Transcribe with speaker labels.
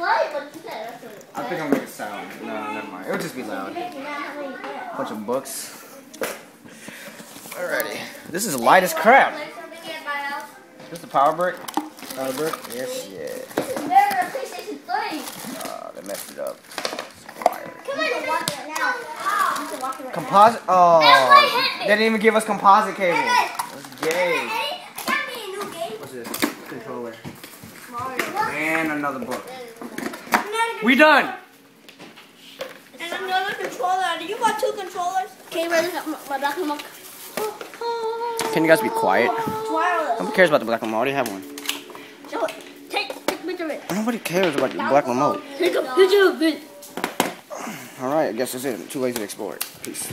Speaker 1: I think I'll make a sound. No, never mind. It'll just be loud. Bunch of books. Alrighty. This is light as crap.
Speaker 2: Play something at my house.
Speaker 1: This is the power brick. Power brick. Yes, yeah.
Speaker 2: This is better PlayStation 3.
Speaker 1: Uh, they messed it up.
Speaker 2: Come on, you can watch it now. You can watch it right
Speaker 1: Composite. Oh, they didn't even give us composite cable. That's gay.
Speaker 2: Hey, I got me a new game.
Speaker 1: What's this? Controller. And another book.
Speaker 2: Another
Speaker 1: We done.
Speaker 2: And another controller. You got two controllers? Okay, where's my black remote?
Speaker 1: Can you guys be quiet?
Speaker 2: Wireless.
Speaker 1: Nobody cares about the black remote. I already have one.
Speaker 2: Show it. Take, take a picture it.
Speaker 1: Nobody cares about the black remote.
Speaker 2: Take a picture of it.
Speaker 1: All right, I guess that's it. Too lazy to explore it. Peace.